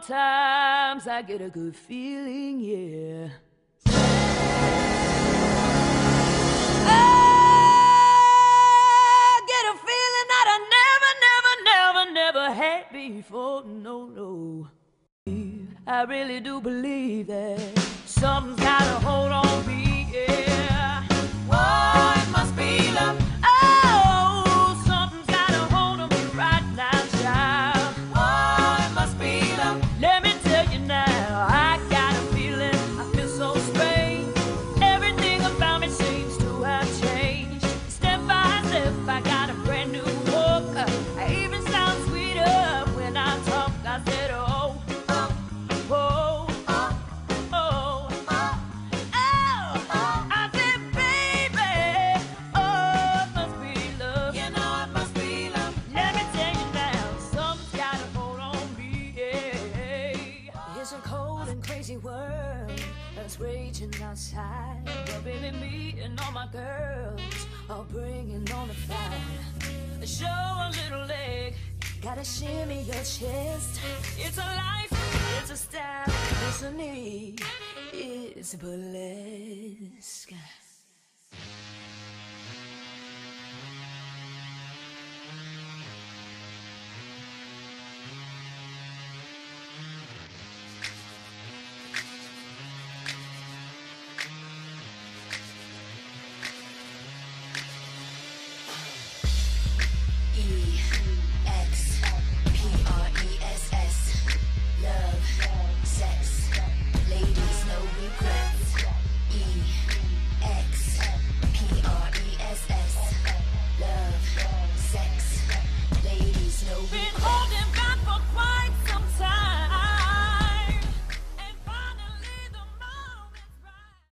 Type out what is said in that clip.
Sometimes I get a good feeling, yeah. I get a feeling that I never, never, never, never had before. No, no. I really do believe that something's got a hold on me, yeah. It's a cold and crazy world that's raging outside. But baby, me and all my girls are bringing on the fire. Show a little leg, gotta shimmy your chest. It's a life, it's a style, it's a need, it's burlesque.